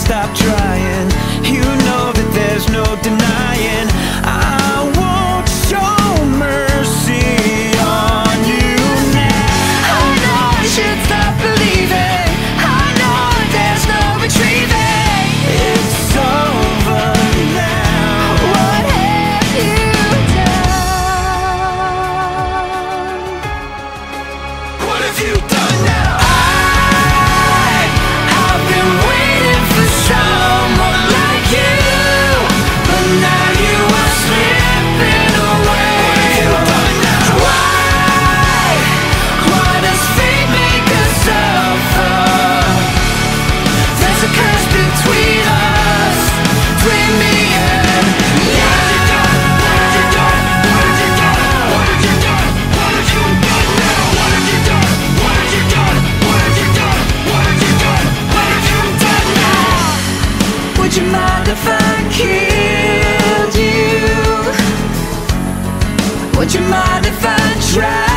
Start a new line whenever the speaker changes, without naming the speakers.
stop trying. You know that there's no denying. you mind if I killed you? Would you mind if I tried?